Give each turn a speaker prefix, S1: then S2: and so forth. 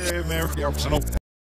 S1: Hey, man,